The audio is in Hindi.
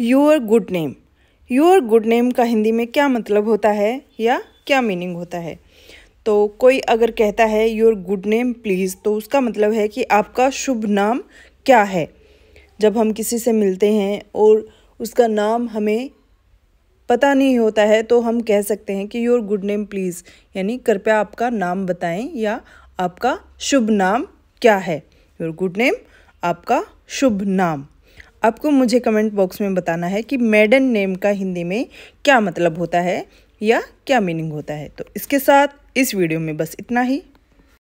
Your good name your good name का हिंदी में क्या मतलब होता है या क्या मीनिंग होता है? तो कोई अगर कहता है योर गुड नेम प्लीज़ तो उसका मतलब है कि आपका शुभ नाम क्या है? जब हम किसी से मिलते हैं और उसका नाम हमें पता नहीं होता है तो हम कह सकते हैं कि योर गुड नेम प्लीज़ यानी, कृपया आपका नाम बताएँ या आपका शुभ नाम क्या है? योर गुड नेम आपका शुभ नाम. आपको मुझे कमेंट बॉक्स में बताना है कि मेडन नेम का हिंदी में क्या मतलब होता है या क्या मीनिंग होता है। तो इसके साथ इस वीडियो में बस इतना ही।